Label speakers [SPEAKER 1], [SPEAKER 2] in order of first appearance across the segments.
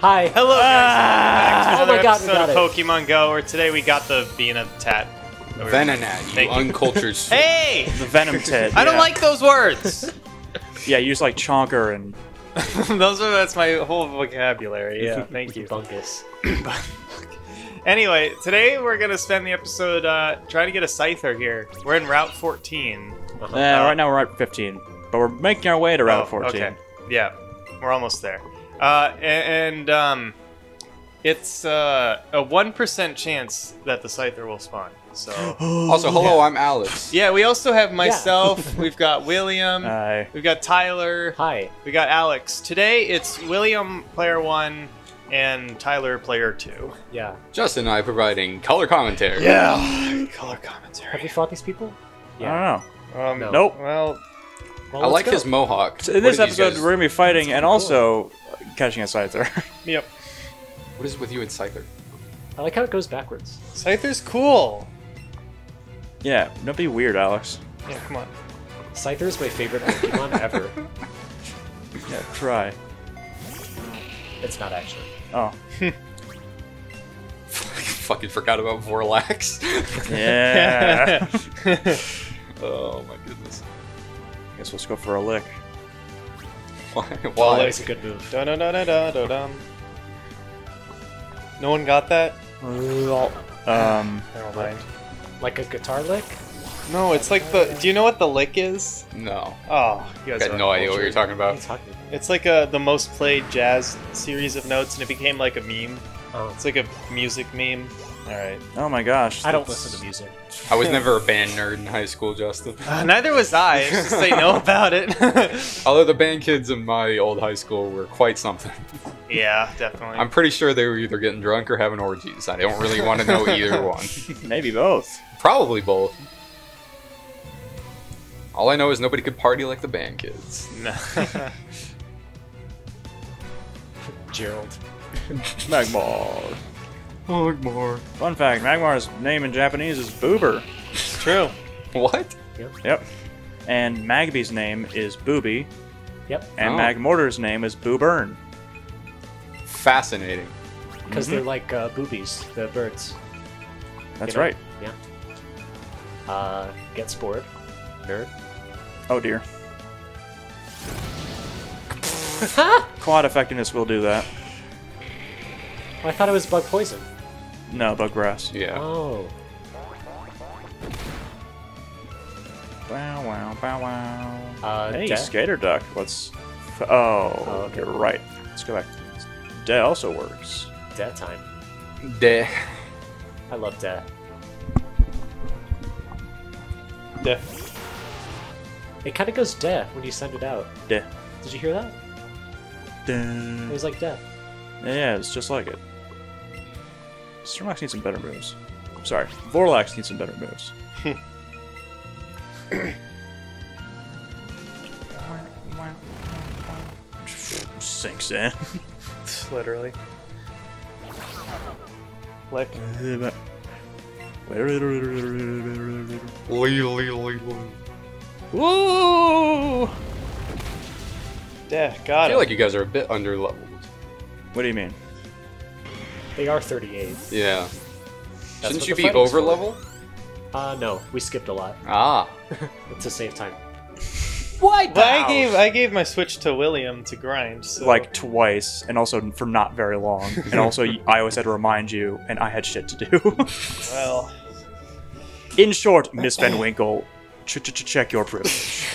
[SPEAKER 1] Hi.
[SPEAKER 2] Hello, guys. Back to
[SPEAKER 1] Oh
[SPEAKER 2] another
[SPEAKER 1] my God, we
[SPEAKER 2] episode
[SPEAKER 1] got
[SPEAKER 2] of
[SPEAKER 1] it.
[SPEAKER 2] Pokemon Go, where today we got the Bina Tat. Or-
[SPEAKER 3] Venonat, you
[SPEAKER 2] Thank
[SPEAKER 3] uncultured. s-
[SPEAKER 2] Hey!
[SPEAKER 4] The Venom Tit.
[SPEAKER 2] I don't like those words.
[SPEAKER 4] Yeah, use like Chonker and
[SPEAKER 2] those are that's my whole vocabulary. Yeah, thank you.
[SPEAKER 1] Bungus.
[SPEAKER 2] Anyway, today we're gonna spend the episode uh, trying to get a Scyther here. We're in Route 14.
[SPEAKER 1] Uh-huh.
[SPEAKER 4] Eh, right now we're at 15, but we're making our way to Route
[SPEAKER 2] Oh,
[SPEAKER 4] 14.
[SPEAKER 2] Okay. Yeah, we're almost there. Uh, and, um, it's uh, a one percent chance that the Scyther will spawn. So
[SPEAKER 3] Also, hello, I'm Alex.
[SPEAKER 2] yeah, we also have myself. We've got William.
[SPEAKER 4] Uh,
[SPEAKER 2] We've got Tyler.
[SPEAKER 1] Hi.
[SPEAKER 2] We got Alex. Today it's William player one and Tyler player two.
[SPEAKER 1] Yeah.
[SPEAKER 3] Justin and I providing color commentary.
[SPEAKER 2] Yeah. Color commentary.
[SPEAKER 1] Have
[SPEAKER 2] commentary.
[SPEAKER 1] we fought these people?
[SPEAKER 4] I don't know.
[SPEAKER 2] Um,
[SPEAKER 1] No.
[SPEAKER 4] Nope.
[SPEAKER 2] Well,
[SPEAKER 1] Well,
[SPEAKER 3] I like
[SPEAKER 1] go.
[SPEAKER 3] his mohawk.
[SPEAKER 4] So in
[SPEAKER 3] What
[SPEAKER 4] this episode, we're gonna be fighting and
[SPEAKER 1] cool.
[SPEAKER 4] also catching a Scyther.
[SPEAKER 2] yep.
[SPEAKER 3] What is it with you and Scyther?
[SPEAKER 1] I like how it goes backwards.
[SPEAKER 2] Scyther's cool.
[SPEAKER 4] yeah, don't be weird, Alex.
[SPEAKER 2] Yeah, come on.
[SPEAKER 1] Scyther is my favorite Pokemon ever.
[SPEAKER 4] Yeah, try.
[SPEAKER 1] It's not actually.
[SPEAKER 4] Oh,
[SPEAKER 3] Fucking forgot about Vorlax.
[SPEAKER 4] yeah.
[SPEAKER 3] oh my goodness.
[SPEAKER 4] Guess let's go for a lick.
[SPEAKER 3] Why?
[SPEAKER 2] Well,
[SPEAKER 3] Why?
[SPEAKER 1] A good move.
[SPEAKER 2] Dun dun dun dun dun dun dun. No one got that?
[SPEAKER 4] Um,
[SPEAKER 2] Never mind.
[SPEAKER 1] Like a guitar lick?
[SPEAKER 2] No, it's like the. Do you know what the lick is?
[SPEAKER 3] No.
[SPEAKER 2] Oh, you
[SPEAKER 3] I
[SPEAKER 2] guys
[SPEAKER 3] got
[SPEAKER 2] are
[SPEAKER 3] no idea what you're
[SPEAKER 2] uncultured.
[SPEAKER 3] talking
[SPEAKER 1] What are you
[SPEAKER 3] about.
[SPEAKER 1] talking about?
[SPEAKER 2] It's like a the most played jazz series of notes, and it became like a meme.
[SPEAKER 1] Oh,
[SPEAKER 2] It's like a music meme. All right.
[SPEAKER 4] oh my gosh.
[SPEAKER 1] I don't
[SPEAKER 4] that's-
[SPEAKER 1] listen to music.
[SPEAKER 3] I was never a band nerd in high school, Justin.
[SPEAKER 2] Uh, neither was I. It's just they know about it.
[SPEAKER 3] Although the band kids in my old high school were quite something.
[SPEAKER 2] yeah, definitely.
[SPEAKER 3] I'm pretty sure they were either getting drunk or having orgies. I don't really want to know either one.
[SPEAKER 4] Maybe both.
[SPEAKER 3] Probably both. All I know is nobody could party like the band kids.
[SPEAKER 2] No.
[SPEAKER 1] Gerald.
[SPEAKER 4] Magmar.
[SPEAKER 3] More.
[SPEAKER 4] Fun fact: Magmar's name in Japanese is Boober.
[SPEAKER 2] it's true.
[SPEAKER 3] What?
[SPEAKER 4] Yep. Yep. And Magby's name is Booby,
[SPEAKER 1] Yep.
[SPEAKER 4] and
[SPEAKER 3] Oh.
[SPEAKER 4] Magmortar's name is Boobern.
[SPEAKER 3] Fascinating.
[SPEAKER 1] Because
[SPEAKER 4] Mhm.
[SPEAKER 1] they're like uh, boobies, the birds.
[SPEAKER 4] That's
[SPEAKER 1] You know?
[SPEAKER 4] right.
[SPEAKER 1] Yeah. Uh, get spored. Nerd.
[SPEAKER 4] Oh dear. Quad effectiveness will do that.
[SPEAKER 1] I thought it was bug poison.
[SPEAKER 4] No, bug grass.
[SPEAKER 3] Yeah.
[SPEAKER 1] Oh.
[SPEAKER 4] Wow, wow, wow, wow.
[SPEAKER 1] Uh,
[SPEAKER 4] Hey,
[SPEAKER 1] Death?
[SPEAKER 4] Skater Duck. Let's. F- oh,
[SPEAKER 1] Oh, okay.
[SPEAKER 4] you're right. Let's go back. That also works.
[SPEAKER 1] Death time.
[SPEAKER 3] Deh.
[SPEAKER 1] I love death.
[SPEAKER 2] Def.
[SPEAKER 1] It kind of goes death when you send it out.
[SPEAKER 4] Deh.
[SPEAKER 1] Did you hear that? It was like death.
[SPEAKER 4] Yeah, it's just like it. Snorlax needs some better moves. Sorry, Vorlax needs some better moves. Sinks in. Eh?
[SPEAKER 2] Literally. Lick.
[SPEAKER 4] Woo!
[SPEAKER 2] Yeah,
[SPEAKER 3] I
[SPEAKER 2] got
[SPEAKER 3] feel
[SPEAKER 2] it.
[SPEAKER 3] like you guys are a bit under leveled.
[SPEAKER 4] What do you mean?
[SPEAKER 1] They are 38.
[SPEAKER 3] Yeah.
[SPEAKER 1] That's
[SPEAKER 3] Shouldn't you be
[SPEAKER 1] fight was
[SPEAKER 3] over
[SPEAKER 1] for.
[SPEAKER 3] level?
[SPEAKER 1] Uh, no. We skipped a lot.
[SPEAKER 3] Ah.
[SPEAKER 1] to save time. Why?
[SPEAKER 2] But I gave I gave my switch to William to grind. So.
[SPEAKER 4] Like twice, and also for not very long. And also, I always had to remind you, and I had shit to do.
[SPEAKER 2] well,
[SPEAKER 4] In short, Miss Van Winkle, ch- ch- ch- check your privilege.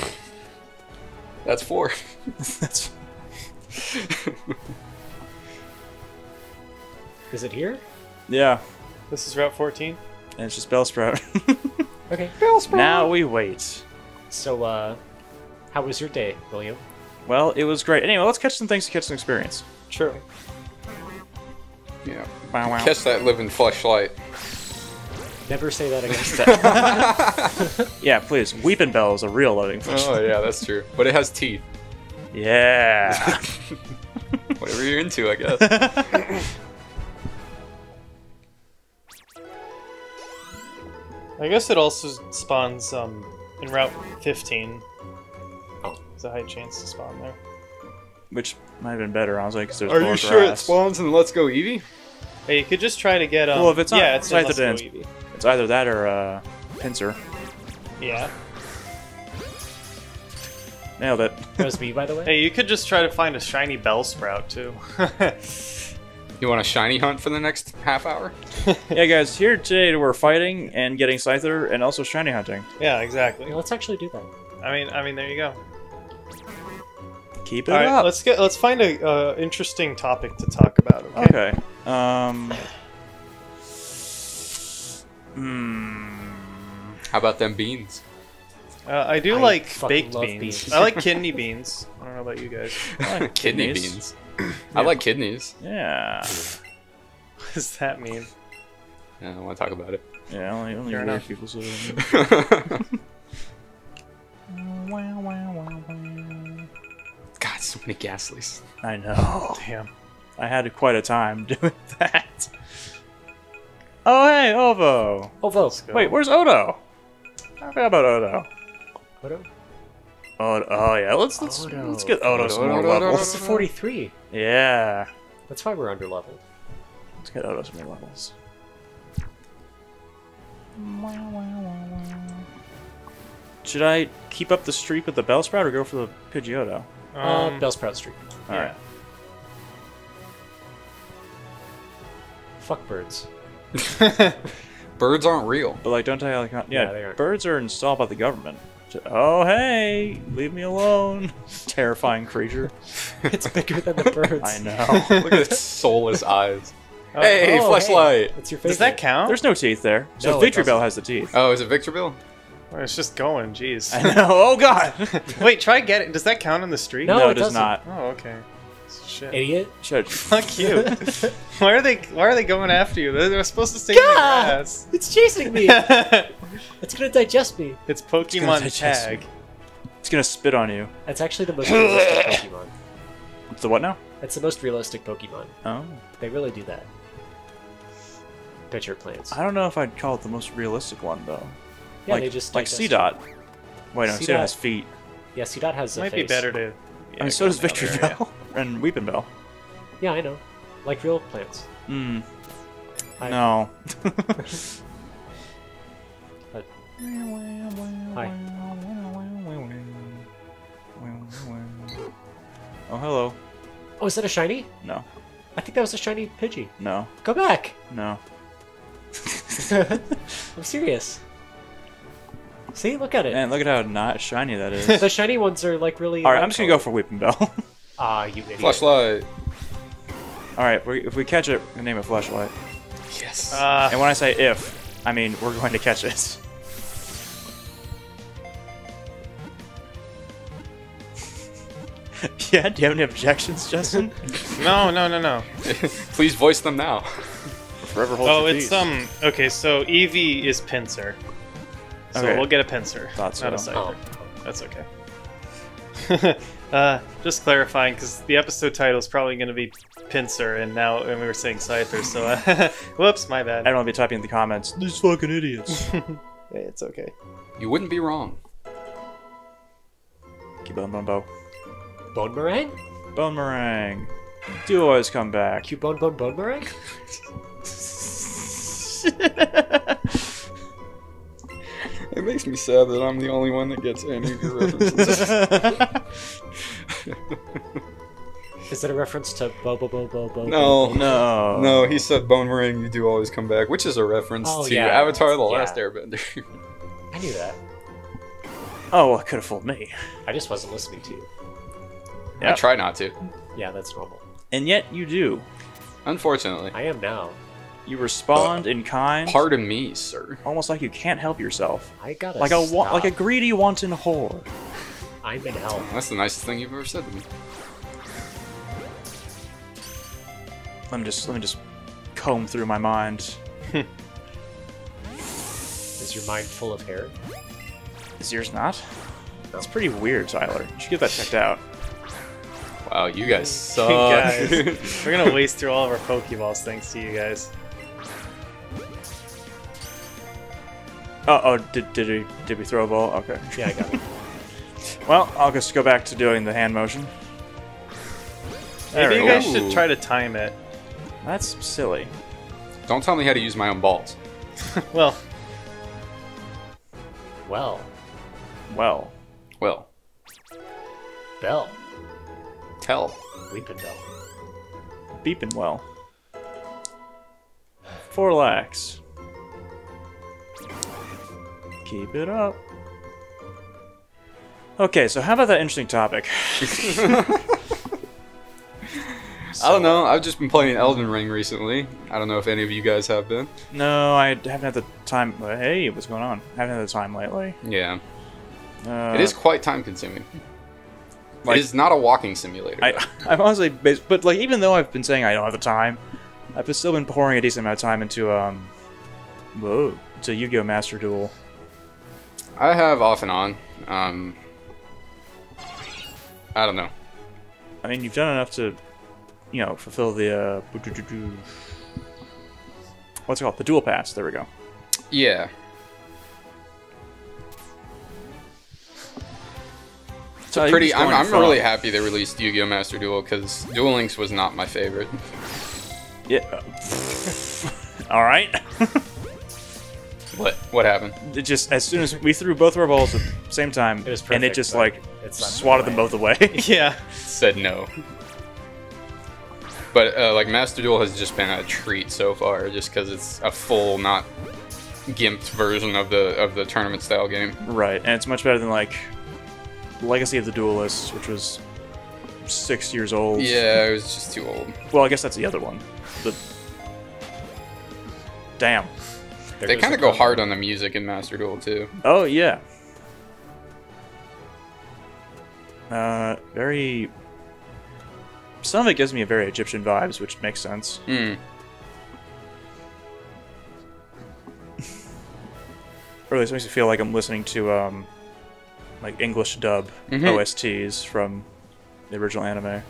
[SPEAKER 3] That's four.
[SPEAKER 4] That's
[SPEAKER 1] Is it here?
[SPEAKER 4] yeah,
[SPEAKER 2] this is Route 14.
[SPEAKER 4] and it's just Bellsprout.
[SPEAKER 1] Okay.
[SPEAKER 4] now we wait.
[SPEAKER 1] So, uh, how was your day, William?
[SPEAKER 4] Well, it was great. Anyway, let's catch some things to catch some experience.
[SPEAKER 2] True.
[SPEAKER 3] Yeah.
[SPEAKER 4] Wow, wow.
[SPEAKER 3] Catch that living flashlight.
[SPEAKER 1] Never say that again.
[SPEAKER 4] Yeah, please. Weepinbell is a real loading fish.
[SPEAKER 3] Oh yeah, that's true. But it has teeth.
[SPEAKER 4] Yeah.
[SPEAKER 3] Whatever you're into, I guess.
[SPEAKER 2] I guess it also spawns um in Route 15.
[SPEAKER 1] Oh.
[SPEAKER 2] There's a high chance to spawn there.
[SPEAKER 4] which might have been better, honestly, because there's
[SPEAKER 3] Are
[SPEAKER 4] more
[SPEAKER 3] you sure it spawns in Let's Go Eevee?
[SPEAKER 2] Hey, you could just try to get um.
[SPEAKER 4] Well, if it's not
[SPEAKER 2] yeah, it's in
[SPEAKER 4] Scyther
[SPEAKER 2] Let's Go Eevee.
[SPEAKER 4] It's either that or uh, Pinsir.
[SPEAKER 2] Yeah.
[SPEAKER 4] Nailed it.
[SPEAKER 1] That was me, by the way.
[SPEAKER 2] Hey, you could just try to find a shiny Bellsprout too.
[SPEAKER 3] You want a shiny hunt for the next half hour?
[SPEAKER 4] yeah, guys, here today we're fighting and getting Scyther and also shiny hunting.
[SPEAKER 2] yeah, exactly.
[SPEAKER 1] Yeah, let's actually do that.
[SPEAKER 2] I mean, I mean, there you go.
[SPEAKER 4] Keep it
[SPEAKER 2] All right,
[SPEAKER 4] up.
[SPEAKER 2] let's get let's find a uh, interesting topic to talk about. Okay.
[SPEAKER 4] Okay. Um. Hmm.
[SPEAKER 3] How about them beans?
[SPEAKER 2] Uh, I do
[SPEAKER 1] I
[SPEAKER 2] like baked beans.
[SPEAKER 1] beans.
[SPEAKER 2] I like kidney beans. I don't know about you guys.
[SPEAKER 4] I like
[SPEAKER 3] Kidney
[SPEAKER 4] kidneys.
[SPEAKER 3] Beans. I like kidneys.
[SPEAKER 4] Yeah.
[SPEAKER 2] What does that mean?
[SPEAKER 3] Yeah, I don't want to talk about it.
[SPEAKER 4] Yeah, only, only
[SPEAKER 2] Fair
[SPEAKER 4] weird
[SPEAKER 2] enough.
[SPEAKER 4] people say that.
[SPEAKER 3] God, so many Ghastlies.
[SPEAKER 4] I know. Oh.
[SPEAKER 2] Damn.
[SPEAKER 4] I had quite a time doing that. Oh, hey, Ovo.
[SPEAKER 1] Ovo.
[SPEAKER 2] go.
[SPEAKER 4] Wait, where's Odo? I forgot about Odo.
[SPEAKER 1] Odo?
[SPEAKER 4] Odo. Oh, yeah, let's let's,
[SPEAKER 1] Odo.
[SPEAKER 4] let's get Odo some more
[SPEAKER 3] Odo, Odo,
[SPEAKER 4] levels.
[SPEAKER 1] This is 43.
[SPEAKER 4] Yeah.
[SPEAKER 1] That's why we're under leveled.
[SPEAKER 4] Let's get Odo some more levels. Should I keep up the streak with the Bellsprout or go for the Pidgeotto?
[SPEAKER 1] Uh,
[SPEAKER 2] Um,
[SPEAKER 1] Bellsprout Street.
[SPEAKER 4] Alright.
[SPEAKER 1] Fuck birds.
[SPEAKER 3] Birds aren't real.
[SPEAKER 4] But like, don't tell you like, yeah,
[SPEAKER 1] Yeah, they aren't.
[SPEAKER 4] birds are installed by the government. Ju- Oh hey, leave me alone, terrifying creature.
[SPEAKER 1] it's bigger than the birds.
[SPEAKER 4] I know.
[SPEAKER 3] Look at its soulless eyes. Oh, hey,
[SPEAKER 1] Oh,
[SPEAKER 3] flashlight!
[SPEAKER 1] It's your favorite.
[SPEAKER 2] Does that count?
[SPEAKER 4] There's no teeth there. So
[SPEAKER 1] No, it Victreebel
[SPEAKER 4] has the teeth.
[SPEAKER 3] Oh, is it Victorville?
[SPEAKER 2] Well, it's just going. Jeez.
[SPEAKER 4] I know. Oh god.
[SPEAKER 2] Wait, try getting. it. Does that count in the street?
[SPEAKER 1] No,
[SPEAKER 4] no,
[SPEAKER 1] it
[SPEAKER 4] it does not.
[SPEAKER 2] Oh, okay. Shit.
[SPEAKER 1] Idiot.
[SPEAKER 4] Should.
[SPEAKER 2] Fuck you. why are they Why are they going after you? They're, they're supposed to stay in the
[SPEAKER 1] God!
[SPEAKER 2] grass.
[SPEAKER 1] It's chasing me. it's gonna digest me.
[SPEAKER 2] it's Pokemon
[SPEAKER 4] digest
[SPEAKER 2] Tag.
[SPEAKER 4] It's gonna spit on you.
[SPEAKER 1] That's actually the most realistic Pokemon.
[SPEAKER 4] It's the what now?
[SPEAKER 1] That's the most realistic Pokemon.
[SPEAKER 4] Oh.
[SPEAKER 1] They really do that. Got your plants.
[SPEAKER 4] I don't know if I'd call it the most realistic one though.
[SPEAKER 1] Yeah,
[SPEAKER 4] like,
[SPEAKER 1] they just
[SPEAKER 4] like
[SPEAKER 1] digest
[SPEAKER 4] C
[SPEAKER 1] you.
[SPEAKER 4] dot. Wait, no, C
[SPEAKER 1] Seedot.
[SPEAKER 4] dot has feet.
[SPEAKER 1] Yeah, Seedot has a
[SPEAKER 2] Might
[SPEAKER 1] face.
[SPEAKER 2] be better to.
[SPEAKER 4] I mean, so does Victreebel and Weepinbell.
[SPEAKER 1] Yeah, I know. Like real plants.
[SPEAKER 4] Hmm.
[SPEAKER 1] I-
[SPEAKER 4] No.
[SPEAKER 1] But- Hi.
[SPEAKER 4] Oh, hello.
[SPEAKER 1] Oh, is that a shiny?
[SPEAKER 4] No.
[SPEAKER 1] I think that was a shiny Pidgey.
[SPEAKER 4] No.
[SPEAKER 1] Go back.
[SPEAKER 4] No.
[SPEAKER 1] I'm serious. See, look at it.
[SPEAKER 4] Man, look at how not shiny that is.
[SPEAKER 1] The shiny ones are like really.
[SPEAKER 4] All right, I'm just gonna go for Weeping Bell.
[SPEAKER 1] Ah, you idiot.
[SPEAKER 3] Flashlight.
[SPEAKER 4] All right, we, if we catch it, we name it Flashlight.
[SPEAKER 3] Yes.
[SPEAKER 2] Uh,
[SPEAKER 4] And when I say if, I mean we're going to catch it. yeah. Do you have any objections, Justin?
[SPEAKER 2] no, no, no, no.
[SPEAKER 3] Please voice them now.
[SPEAKER 4] Forever hold
[SPEAKER 2] Oh,
[SPEAKER 4] your
[SPEAKER 2] it's
[SPEAKER 4] peace.
[SPEAKER 2] um. Okay, so Eevee is Pinsir. So
[SPEAKER 4] Okay.
[SPEAKER 2] we'll get a Pinsir,
[SPEAKER 4] Thought
[SPEAKER 2] not a
[SPEAKER 4] so.
[SPEAKER 2] Scyther.
[SPEAKER 1] Oh.
[SPEAKER 2] That's okay. Uh, just clarifying, because the episode title is probably going to be Pinsir, and now and we were saying Scyther, so uh, whoops, my bad.
[SPEAKER 4] I don't want to be typing in the comments. These fucking idiots.
[SPEAKER 2] Yeah, it's okay.
[SPEAKER 3] You wouldn't be wrong.
[SPEAKER 4] Keep on, bone, bow.
[SPEAKER 1] Bone meringue?
[SPEAKER 4] Bone meringue. Do always come back.
[SPEAKER 1] Cute bone bone bone meringue?
[SPEAKER 3] It makes me sad that I'm the only one that gets any of your references.
[SPEAKER 1] Is that a reference to bo bo bo bo bo?
[SPEAKER 3] No.
[SPEAKER 1] bo, bo?
[SPEAKER 4] no.
[SPEAKER 3] no, he said bone ring, you do always come back, which is a reference
[SPEAKER 1] Oh,
[SPEAKER 3] to
[SPEAKER 1] yeah.
[SPEAKER 3] Avatar The
[SPEAKER 1] Yeah.
[SPEAKER 3] Last Airbender.
[SPEAKER 1] I knew that.
[SPEAKER 4] Oh, well, it could have fooled me.
[SPEAKER 1] I just wasn't listening to you.
[SPEAKER 3] I try not to.
[SPEAKER 1] Yeah, that's normal.
[SPEAKER 4] And yet you do.
[SPEAKER 3] Unfortunately.
[SPEAKER 1] I am now.
[SPEAKER 4] You respond uh, in kind,
[SPEAKER 3] Pardon me, sir.
[SPEAKER 4] almost like you can't help yourself,
[SPEAKER 1] I gotta
[SPEAKER 4] like a wa-
[SPEAKER 1] stop.
[SPEAKER 4] like a greedy wanton whore.
[SPEAKER 1] I'm in hell.
[SPEAKER 3] That's the nicest thing you've ever said to me.
[SPEAKER 4] Let me just let me just comb through my mind.
[SPEAKER 1] Is your mind full of hair?
[SPEAKER 4] Is yours not? That's pretty weird, Tyler. You should get that checked out.
[SPEAKER 3] Wow, you guys suck.
[SPEAKER 2] guys. We're gonna waste through all of our Pokeballs thanks to you guys.
[SPEAKER 4] Oh, oh, did did we did we throw a ball? Okay.
[SPEAKER 1] Yeah, I got it.
[SPEAKER 4] Well, I'll just go back to doing the hand motion. There
[SPEAKER 2] Maybe you
[SPEAKER 4] go.
[SPEAKER 2] guys should try to time it.
[SPEAKER 4] That's silly.
[SPEAKER 3] Don't tell me how to use my own balls.
[SPEAKER 2] Well,
[SPEAKER 1] Well,
[SPEAKER 4] Well,
[SPEAKER 3] Well,
[SPEAKER 1] Bell.
[SPEAKER 3] tell.
[SPEAKER 1] Weepinbell.
[SPEAKER 4] beeping well. Four lakhs. Keep it up. Okay, so how about that interesting topic?
[SPEAKER 3] I don't know. I've just been playing Elden Ring recently. I don't know if any of you guys have been.
[SPEAKER 4] No, I haven't had the time. Hey, what's going on? haven't had the time lately.
[SPEAKER 3] Yeah,
[SPEAKER 4] Uh,
[SPEAKER 3] it is quite time consuming.
[SPEAKER 4] Like-
[SPEAKER 3] it is not a walking simulator.
[SPEAKER 4] I. I'm honestly, but like, even though I've been saying I don't have the time, I've still been pouring a decent amount of time into um, whoa, to Yu-Gi-Oh! Master Duel.
[SPEAKER 3] I have off and on. Um, I don't know.
[SPEAKER 4] I mean, you've done enough to, you know, fulfill the uh, what's it called? The Duel Pass. There we go.
[SPEAKER 3] Yeah.
[SPEAKER 4] So you're
[SPEAKER 3] Pretty. I'm, I'm really happy they released Yu-Gi-Oh! Master Duel because Duel Links was not my favorite.
[SPEAKER 4] Yeah. All right.
[SPEAKER 3] What? What happened?
[SPEAKER 4] it just as soon as we threw both of our balls at the same time,
[SPEAKER 1] It was
[SPEAKER 4] and it just like
[SPEAKER 1] it's
[SPEAKER 4] swatted
[SPEAKER 1] gonna
[SPEAKER 4] them both away.
[SPEAKER 2] yeah.
[SPEAKER 3] Said no. But uh, like Master Duel has just been a treat so far, just because it's a full, not gimped version of the of the tournament style game.
[SPEAKER 4] right, and it's much better than like Legacy of the Duelists, which was six years old.
[SPEAKER 3] Yeah, it was just too old.
[SPEAKER 4] Well, I guess that's the other one. The damn.
[SPEAKER 1] There
[SPEAKER 3] They kind of go
[SPEAKER 1] drum.
[SPEAKER 3] hard on the music in Master Duel too.
[SPEAKER 4] Oh yeah. Uh, very. Some of it gives me a very Egyptian vibes, which makes sense.
[SPEAKER 3] Hmm.
[SPEAKER 4] Or at least makes me feel like I'm listening to um, like English dub
[SPEAKER 3] Mhm.
[SPEAKER 4] OSTs from the original anime.
[SPEAKER 2] I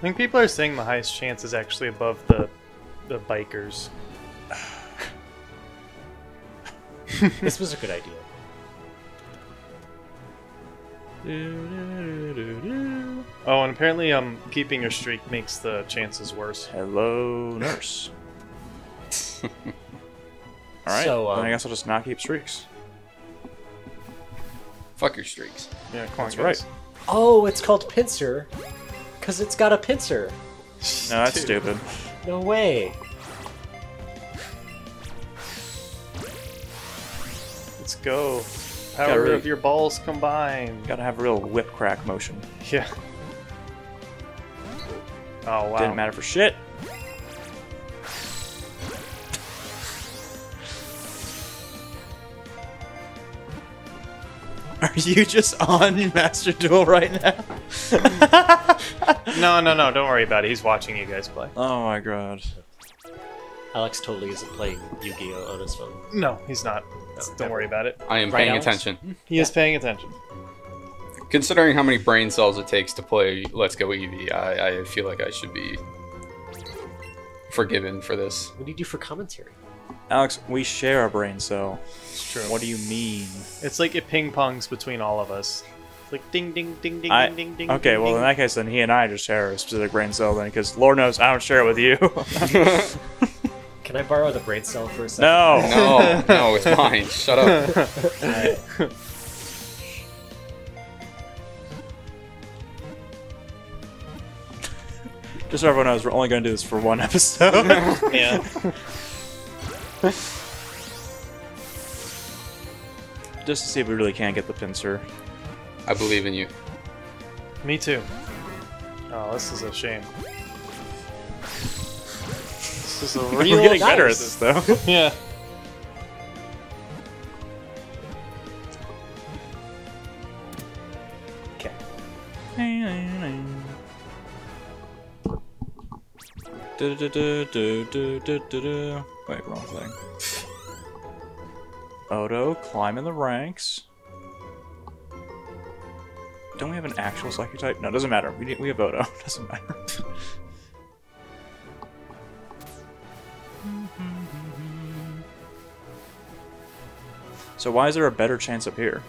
[SPEAKER 2] think people are saying the highest chance is actually above the the bikers.
[SPEAKER 1] This was a good idea.
[SPEAKER 2] Oh, and apparently, um, keeping your streak makes the chances worse.
[SPEAKER 4] Hello, nurse. All right,
[SPEAKER 1] So,
[SPEAKER 4] then
[SPEAKER 1] um,
[SPEAKER 4] I guess I'll just not keep streaks.
[SPEAKER 3] Fuck your streaks.
[SPEAKER 2] Yeah, come on,
[SPEAKER 4] That's
[SPEAKER 2] guys.
[SPEAKER 4] right.
[SPEAKER 1] Oh, it's called Pinsir, cause it's got a pincer.
[SPEAKER 4] No, that's
[SPEAKER 2] Dude.
[SPEAKER 4] stupid.
[SPEAKER 1] No way.
[SPEAKER 2] Let's go.
[SPEAKER 4] Gotta
[SPEAKER 2] Power
[SPEAKER 4] really-
[SPEAKER 2] of your balls combined.
[SPEAKER 4] Gotta have a real whip crack motion.
[SPEAKER 2] Yeah. Oh wow.
[SPEAKER 4] Didn't matter for shit. Are you just on Master Duel right now?
[SPEAKER 2] No, no, no. Don't worry about it. He's watching you guys play.
[SPEAKER 4] oh my god.
[SPEAKER 1] Alex totally isn't playing Yu-Gi-Oh on his phone.
[SPEAKER 2] No, he's not. Don't worry about it.
[SPEAKER 3] I am
[SPEAKER 1] Right,
[SPEAKER 3] paying
[SPEAKER 1] Alex?
[SPEAKER 3] attention.
[SPEAKER 2] He is paying attention.
[SPEAKER 3] Considering how many brain cells it takes to play Let's Go Eevee, I, I feel like I should be forgiven for this.
[SPEAKER 1] What do you do for commentary?
[SPEAKER 4] Alex, we share a brain cell.
[SPEAKER 2] It's true.
[SPEAKER 4] What do you mean?
[SPEAKER 2] It's like it ping pongs between all of us. It's like ding, ding, ding, ding,
[SPEAKER 4] I-
[SPEAKER 2] ding, ding, ding.
[SPEAKER 4] Okay,
[SPEAKER 2] ding,
[SPEAKER 4] well in that case, then he and I just share a specific brain cell then, because Lord knows I don't share it with you.
[SPEAKER 1] Can I borrow the brain cell for a second?
[SPEAKER 4] no.
[SPEAKER 3] No, no, it's mine. Shut up.
[SPEAKER 1] Alright.
[SPEAKER 4] Just so everyone knows, we're only going to do this for one episode.
[SPEAKER 2] yeah.
[SPEAKER 4] just to see if we really can get the Pinsir.
[SPEAKER 3] I believe in you.
[SPEAKER 2] Me too. Oh, this is a shame. This is a
[SPEAKER 4] We're
[SPEAKER 2] real.
[SPEAKER 4] getting better at this, though.
[SPEAKER 2] Yeah.
[SPEAKER 1] Okay.
[SPEAKER 4] Wait, wrong thing. Odo, climb in the ranks. Don't we have an actual psychic type? No, doesn't matter. We, we have Odo. Doesn't matter. so why is there a better chance up here?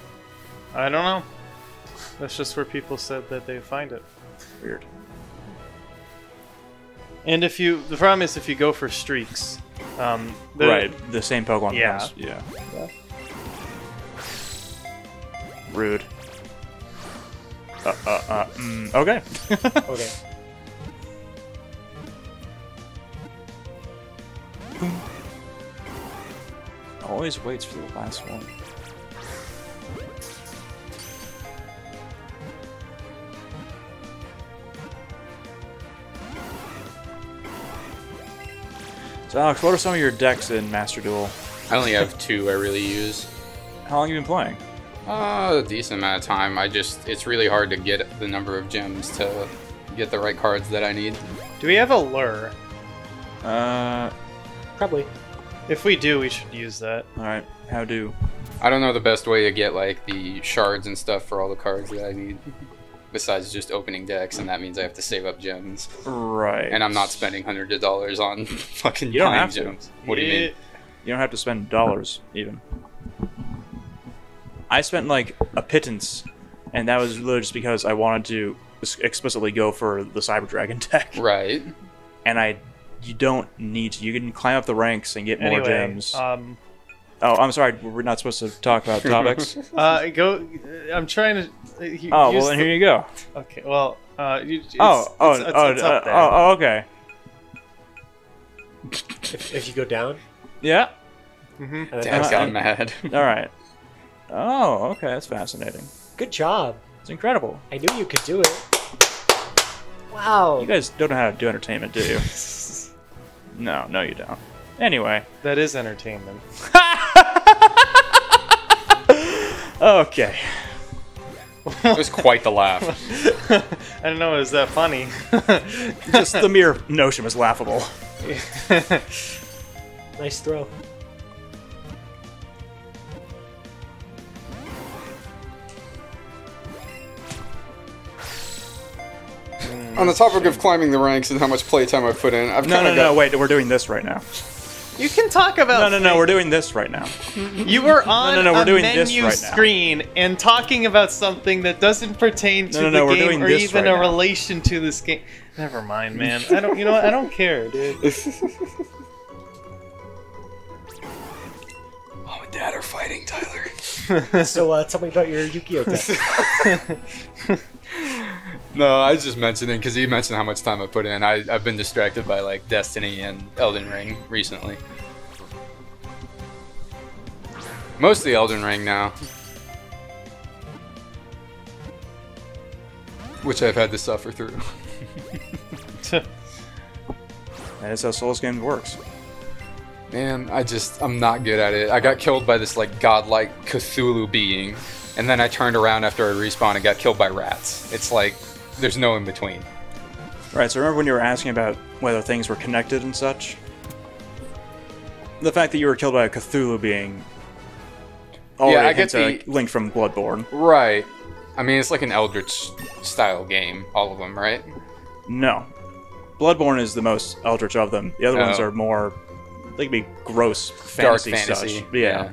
[SPEAKER 2] I don't know. That's just where people said that they find it.
[SPEAKER 4] Weird.
[SPEAKER 2] And if you, the problem is if you go for streaks, um, the-
[SPEAKER 4] right, the same Pokemon.
[SPEAKER 2] Yeah.
[SPEAKER 4] becomes- yeah. Rude. Uh, uh, uh, mm, okay.
[SPEAKER 1] Okay.
[SPEAKER 4] Always waits for the last one. So Alex, what are some of your decks in Master Duel?
[SPEAKER 3] I only have two I really use.
[SPEAKER 4] How long have you been playing?
[SPEAKER 3] Uh, a decent amount of time. I just, it's really hard to get the number of gems to get the right cards that I need.
[SPEAKER 2] do we have a lure?
[SPEAKER 4] Uh,
[SPEAKER 1] Probably.
[SPEAKER 2] If we do, we should use that.
[SPEAKER 4] alright. How do?
[SPEAKER 3] I don't know the best way to get like the shards and stuff for all the cards that I need. Besides just opening decks, and that means I have to save up gems.
[SPEAKER 4] Right.
[SPEAKER 3] And I'm not spending hundreds of dollars on fucking
[SPEAKER 4] You don't
[SPEAKER 3] buying
[SPEAKER 4] have to.
[SPEAKER 3] gems. What do you mean?
[SPEAKER 4] You don't have to spend dollars, even. I spent like a pittance, and that was literally just because I wanted to explicitly go for the Cyber Dragon deck.
[SPEAKER 3] Right.
[SPEAKER 4] And I, you don't need to. You can climb up the ranks and get more
[SPEAKER 2] Anyway,
[SPEAKER 4] gems.
[SPEAKER 2] um,
[SPEAKER 4] oh, I'm sorry. We're not supposed to talk about topics.
[SPEAKER 2] uh, go. I'm trying to. uh,
[SPEAKER 4] oh, well then
[SPEAKER 2] the-
[SPEAKER 4] here you go.
[SPEAKER 2] Okay, well, uh, you, it's,
[SPEAKER 4] oh, oh,
[SPEAKER 2] it's, it's,
[SPEAKER 4] oh,
[SPEAKER 2] it's
[SPEAKER 4] uh,
[SPEAKER 2] up there.
[SPEAKER 4] oh, oh, okay.
[SPEAKER 1] If, if you go down,
[SPEAKER 4] Yeah.
[SPEAKER 2] Mm-hmm.
[SPEAKER 1] and then
[SPEAKER 3] Dad's
[SPEAKER 4] Uh,
[SPEAKER 3] got
[SPEAKER 4] uh,
[SPEAKER 3] mad.
[SPEAKER 4] All right. Oh, okay. That's fascinating.
[SPEAKER 1] good job.
[SPEAKER 4] It's incredible.
[SPEAKER 1] I knew you could do it. Wow.
[SPEAKER 4] You guys don't know how to do entertainment, do you? no, no, you don't. Anyway.
[SPEAKER 2] That is entertainment.
[SPEAKER 4] Okay.
[SPEAKER 3] it was quite the laugh.
[SPEAKER 2] I don't know. Is that funny?
[SPEAKER 4] Just the mere notion was laughable.
[SPEAKER 1] Nice throw.
[SPEAKER 3] On the topic of climbing the ranks and how much playtime I put in, I've
[SPEAKER 4] No,
[SPEAKER 3] kind
[SPEAKER 4] no,
[SPEAKER 3] of
[SPEAKER 4] no,
[SPEAKER 3] got.
[SPEAKER 4] wait, we're doing this right now.
[SPEAKER 2] you can talk about.
[SPEAKER 4] No, no, no, we're doing this right now.
[SPEAKER 2] You were on
[SPEAKER 4] no, no, we're
[SPEAKER 2] a
[SPEAKER 4] doing this
[SPEAKER 2] menu
[SPEAKER 4] right now.
[SPEAKER 2] screen and talking about something that doesn't pertain to
[SPEAKER 4] No, no,
[SPEAKER 2] the
[SPEAKER 4] no, we're
[SPEAKER 2] game
[SPEAKER 4] doing
[SPEAKER 2] or
[SPEAKER 4] this
[SPEAKER 2] even
[SPEAKER 4] right
[SPEAKER 2] a
[SPEAKER 4] now.
[SPEAKER 2] relation to this game. Never mind, man. I don't. You know what? I don't care, dude.
[SPEAKER 3] Mom and Dad are fighting, Tyler.
[SPEAKER 1] So uh, tell me about your Yu-Gi-Oh deck.
[SPEAKER 3] No, I was just mentioning because he mentioned how much time I put in. I, I've been distracted by like Destiny and Elden Ring recently. Mostly Elden Ring now. Which I've had to suffer through.
[SPEAKER 4] That is how Souls games works.
[SPEAKER 3] Man, I just, I'm not good at it. I got killed by this like godlike Cthulhu being, and then I turned around after I respawned and got killed by rats. It's like, there's no in between.
[SPEAKER 4] Right, so remember when you were asking about whether things were connected and such? The fact that you were killed by a Cthulhu being already
[SPEAKER 3] I get
[SPEAKER 4] hints at
[SPEAKER 3] the-
[SPEAKER 4] a link from Bloodborne.
[SPEAKER 3] Right. I mean, it's like an Eldritch style game, all of them, right?
[SPEAKER 4] No. Bloodborne is the most eldritch of them. The other ones
[SPEAKER 3] Oh.
[SPEAKER 4] are more they can be gross
[SPEAKER 3] Dark
[SPEAKER 4] fantasy,
[SPEAKER 3] fantasy.
[SPEAKER 4] such. Yeah.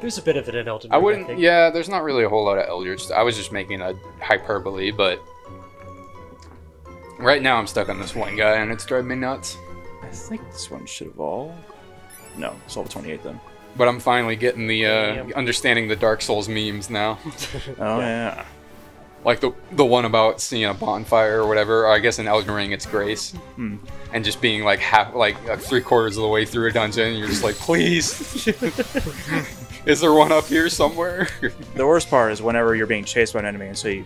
[SPEAKER 1] There's a bit of it in Elden
[SPEAKER 3] I wouldn't.
[SPEAKER 1] think.
[SPEAKER 3] Yeah, there's not really a whole lot of Eldritch. I was just making a hyperbole, but right now I'm stuck on this one guy, and it's driving me nuts.
[SPEAKER 4] I think this one should evolve. No, it's all 28 then.
[SPEAKER 3] But I'm finally getting the uh,
[SPEAKER 2] Damn.
[SPEAKER 3] understanding the Dark Souls memes now,
[SPEAKER 4] Oh yeah.
[SPEAKER 3] like the the one about seeing a bonfire or whatever. Or I guess in Elden Ring it's Grace,
[SPEAKER 4] Hmm.
[SPEAKER 3] and just being like half, like uh, three quarters of the way through a dungeon, and you're just like, please, is there one up here somewhere?
[SPEAKER 4] The worst part is whenever you're being chased by an enemy and so you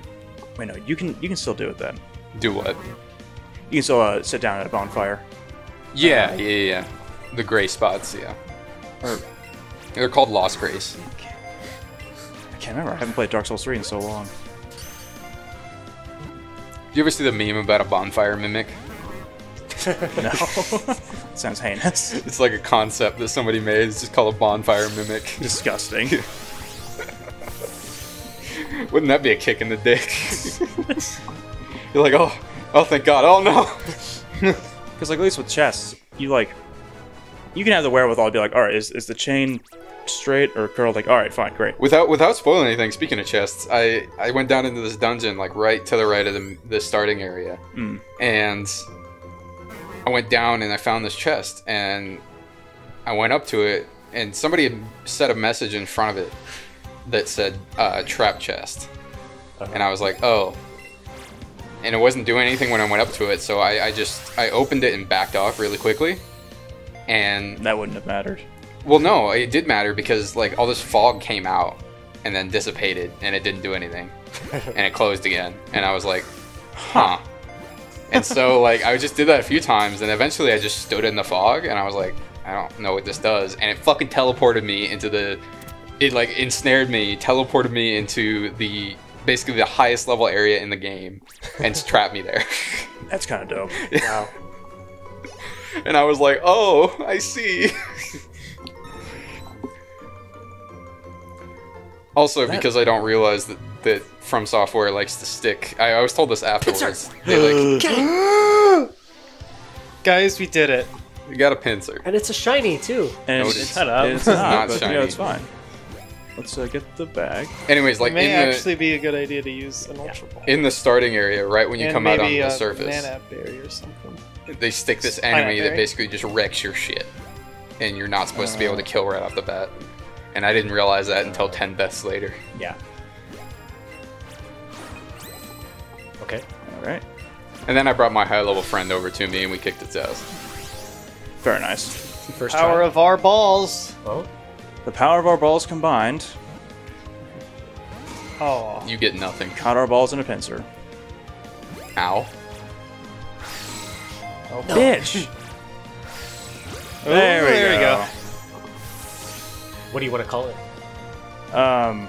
[SPEAKER 4] wait no, you can you can still do it then.
[SPEAKER 3] Do what?
[SPEAKER 4] You can still uh, sit down at a bonfire.
[SPEAKER 3] Yeah, yeah, yeah, yeah. The gray spots, yeah.
[SPEAKER 4] Or
[SPEAKER 3] They're called Lost Grace.
[SPEAKER 4] I can't remember. I haven't played Dark Souls 3 in so long.
[SPEAKER 3] Do you ever see the meme about a bonfire mimic?
[SPEAKER 4] No. Sounds heinous.
[SPEAKER 3] It's like a concept that somebody made. It's just called a bonfire mimic.
[SPEAKER 4] Disgusting.
[SPEAKER 3] Wouldn't that be a kick in the dick? You're like, oh, oh, thank God. Oh no.
[SPEAKER 4] Because like at least with chests, you like you can have the wherewithal to be like, all right, is, is the chain straight, or curled? like, all right, fine, great.
[SPEAKER 3] Without without spoiling anything, speaking of chests, I I went down into this dungeon like right to the right of the the starting area,
[SPEAKER 4] Mm.
[SPEAKER 3] and I went down and I found this chest, and I went up to it, and somebody had set a message in front of it that said uh, "trap chest," and I was like, oh. And it wasn't doing anything when I went up to it, so I, I just I opened it and backed off really quickly, and
[SPEAKER 4] That wouldn't have mattered.
[SPEAKER 3] well, no, it did matter because like all this fog came out and then dissipated, and it didn't do anything, and it closed again, and I was like, huh. And so like I just did that a few times, and eventually I just stood in the fog, and I was like, I don't know what this does, and it fucking teleported me into the, it like ensnared me, teleported me into the basically the highest level area in the game, and trapped me there.
[SPEAKER 4] That's kind of dope.
[SPEAKER 1] Wow.
[SPEAKER 3] and I was like, oh, I see. also,
[SPEAKER 4] That-
[SPEAKER 3] because I don't realize that, that From Software likes to stick. I, I was told this afterwards. They like,
[SPEAKER 2] Guys, we did it.
[SPEAKER 3] We got a Pinsir.
[SPEAKER 1] And it's a shiny too.
[SPEAKER 4] And
[SPEAKER 3] No,
[SPEAKER 4] it's,
[SPEAKER 3] it's
[SPEAKER 2] Shut up.
[SPEAKER 4] it's not,
[SPEAKER 3] not
[SPEAKER 4] but,
[SPEAKER 3] shiny.
[SPEAKER 4] Yeah, it's fine. Let's uh, get the bag.
[SPEAKER 3] Anyways, like
[SPEAKER 2] it may
[SPEAKER 3] in the
[SPEAKER 2] actually be a good idea to use an ultra ball.
[SPEAKER 3] in the starting area, right when you
[SPEAKER 2] and
[SPEAKER 3] come out on the
[SPEAKER 2] a
[SPEAKER 3] surface,
[SPEAKER 2] mana berry or something.
[SPEAKER 3] they stick this enemy that basically just wrecks your shit, and you're not supposed to be able to
[SPEAKER 4] Uh.
[SPEAKER 3] kill right off the bat. And I didn't realize that until ten deaths later.
[SPEAKER 1] Yeah. Okay.
[SPEAKER 4] All right.
[SPEAKER 3] And then I brought my high level friend over to me, and we kicked its ass.
[SPEAKER 4] Very nice.
[SPEAKER 1] First
[SPEAKER 2] Power
[SPEAKER 1] try.
[SPEAKER 2] of our balls.
[SPEAKER 1] Oh,
[SPEAKER 4] The power of our balls combined
[SPEAKER 2] Oh.
[SPEAKER 3] You get nothing.
[SPEAKER 4] caught our balls in a pincer.
[SPEAKER 3] Ow.
[SPEAKER 2] oh.
[SPEAKER 4] Bitch.
[SPEAKER 2] Oh,
[SPEAKER 4] There we
[SPEAKER 2] there
[SPEAKER 4] go.
[SPEAKER 1] what do you want to call it?
[SPEAKER 4] Um.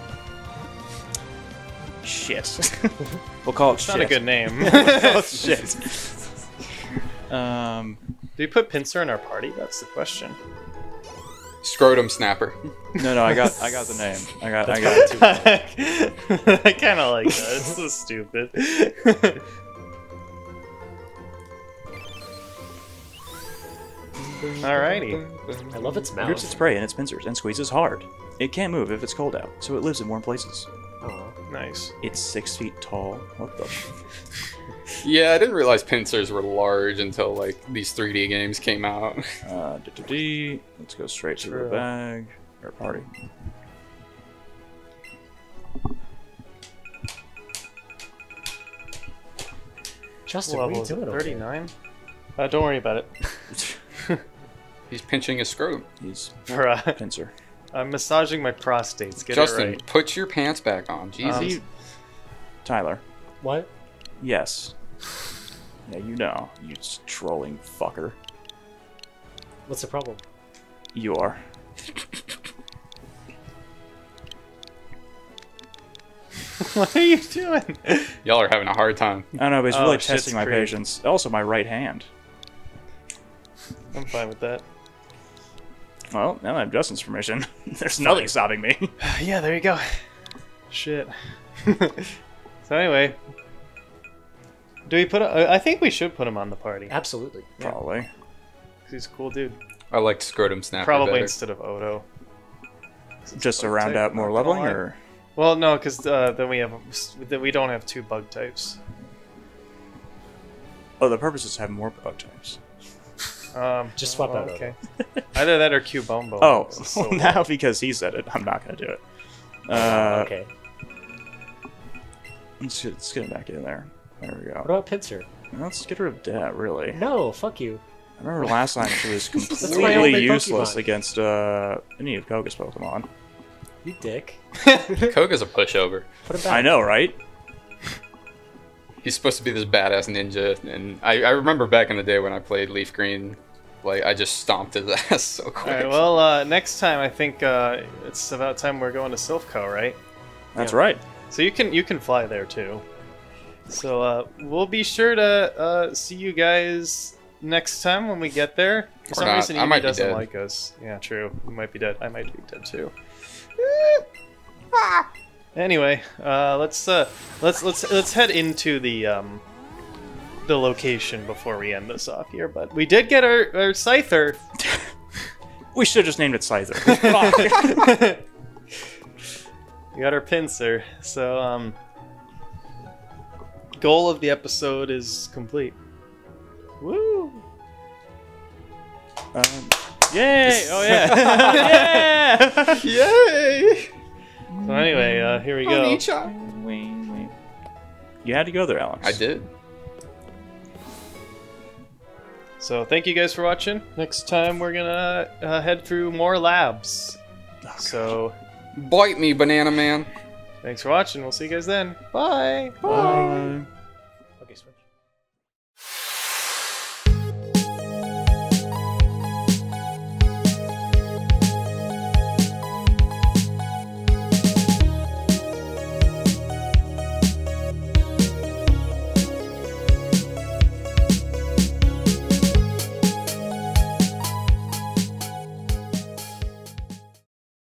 [SPEAKER 4] Shit. we'll call it
[SPEAKER 2] It's
[SPEAKER 4] shit.
[SPEAKER 2] not a good name.
[SPEAKER 4] oh, shit. Um.
[SPEAKER 2] Do we put Pinsir in our party? That's the question.
[SPEAKER 3] Scrotum snapper.
[SPEAKER 4] No, no. I got. I got the name. I got. I got.
[SPEAKER 1] probably too
[SPEAKER 2] I kind of like that. It's so stupid. Alrighty.
[SPEAKER 1] I love its
[SPEAKER 4] It grips
[SPEAKER 1] mouth.
[SPEAKER 4] its prey in its pincers and squeezes hard. It can't move if it's cold out, so it lives in warm places.
[SPEAKER 1] Aw.
[SPEAKER 2] Nice.
[SPEAKER 4] It's six feet tall. What the?
[SPEAKER 3] Yeah, I didn't realize Pinsirs were large until like these 3D games came out.
[SPEAKER 4] Uh, d-d-d. Let's go straight to the bag. Or party.
[SPEAKER 1] Justin, what are you doing
[SPEAKER 2] 39? Uh, don't worry about it.
[SPEAKER 3] He's pinching his scrotum.
[SPEAKER 4] He's
[SPEAKER 2] For, uh,
[SPEAKER 4] Pinsir.
[SPEAKER 2] I'm massaging my prostates. Get
[SPEAKER 3] Justin,
[SPEAKER 2] it right.
[SPEAKER 3] put your pants back on. Jesus.
[SPEAKER 2] Um,
[SPEAKER 4] Tyler.
[SPEAKER 1] What?
[SPEAKER 4] Yes. Yeah, you know, you s- trolling fucker.
[SPEAKER 1] What's the problem?
[SPEAKER 4] You are.
[SPEAKER 2] what are you doing?
[SPEAKER 3] Y'all are having a hard time.
[SPEAKER 4] I don't know, but he's
[SPEAKER 2] Oh,
[SPEAKER 4] really
[SPEAKER 2] shit's
[SPEAKER 4] testing my
[SPEAKER 2] creep.
[SPEAKER 4] patience. Also, my right hand.
[SPEAKER 2] I'm fine with that.
[SPEAKER 4] Well, now I have Justin's permission, there's nothing stopping me.
[SPEAKER 2] yeah, there you go. Shit. so anyway, do we put? A, I think we should put him on the party.
[SPEAKER 1] Absolutely.
[SPEAKER 4] Probably.
[SPEAKER 2] 'cause He's a cool dude.
[SPEAKER 3] I liked scrotum snapper
[SPEAKER 2] Probably
[SPEAKER 3] better.
[SPEAKER 2] instead of Odo.
[SPEAKER 4] Just to round out more leveling,
[SPEAKER 2] lie.
[SPEAKER 4] or
[SPEAKER 2] Well, no, because uh, then we have then we don't have two bug types.
[SPEAKER 4] oh, the purpose is to have more bug types.
[SPEAKER 2] Um,
[SPEAKER 1] Just swap
[SPEAKER 2] oh,
[SPEAKER 1] out
[SPEAKER 2] Okay. Either that or Cubombo.
[SPEAKER 4] Oh,
[SPEAKER 2] This is so
[SPEAKER 4] well, now because he said it, I'm not gonna do it. Uh,
[SPEAKER 1] Oh, okay.
[SPEAKER 4] let's, get, let's get him back in there. There we go.
[SPEAKER 1] What about Pinsir?
[SPEAKER 4] Let's get rid of that. Really,
[SPEAKER 1] No, fuck you.
[SPEAKER 4] I remember last time she was completely useless
[SPEAKER 1] Pokemon.
[SPEAKER 4] against uh, any of Koga's Pokemon.
[SPEAKER 1] You dick.
[SPEAKER 3] Koga's a pushover.
[SPEAKER 1] Put it back.
[SPEAKER 4] I know, right?
[SPEAKER 3] He's supposed to be this badass ninja, and I, I remember back in the day when I played Leaf Green, like I just stomped his ass so quick.
[SPEAKER 2] All right. Well, uh, next time I think uh, it's about time we're going to Silph Co, right?
[SPEAKER 4] That's
[SPEAKER 1] Yeah.
[SPEAKER 4] right.
[SPEAKER 2] So you can you can fly there too. So uh, we'll be sure to uh, see you guys next time when we get there. For
[SPEAKER 3] Or
[SPEAKER 2] some
[SPEAKER 3] not.
[SPEAKER 2] reason,
[SPEAKER 3] I
[SPEAKER 2] Eevee
[SPEAKER 3] might
[SPEAKER 2] doesn't
[SPEAKER 3] dead.
[SPEAKER 2] like us. Yeah, true. We might be dead. I might be dead too. Anyway, uh, let's uh, let's let's let's head into the um, the location before we end this off here. But we did get our, our Scyther.
[SPEAKER 4] We should have just named it Scyther.
[SPEAKER 2] We got our Pinsir. So, um, goal of the episode is complete. Woo!
[SPEAKER 4] um,
[SPEAKER 2] Yay! Oh yeah! yeah!
[SPEAKER 3] Yay!
[SPEAKER 2] So anyway, uh, here we go.
[SPEAKER 4] you had to go there, Alex.
[SPEAKER 3] I did.
[SPEAKER 2] So thank you guys for watching. Next time we're gonna uh, head through more labs. So
[SPEAKER 3] Bite me, Banana Man.
[SPEAKER 2] thanks for watching. We'll see you guys then. Bye.
[SPEAKER 4] Bye.
[SPEAKER 1] Okay, switch.